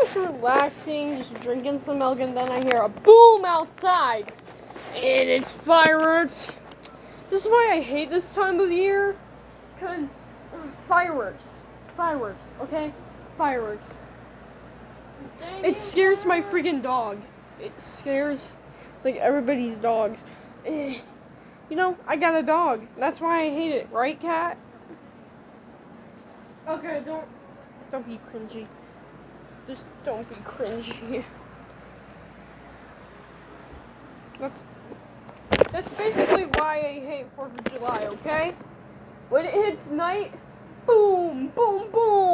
just relaxing, just drinking some milk, and then I hear a boom outside, and it's fireworks. This is why I hate this time of the year, cause uh, fireworks, fireworks, okay, fireworks. It scares my freaking dog. It scares like everybody's dogs. Eh. You know, I got a dog. That's why I hate it, right, cat? Okay, don't don't be cringy. Just don't be cringy. That's that's basically why I hate Fourth of July. Okay, when it hits night, boom, boom, boom, boom, boom.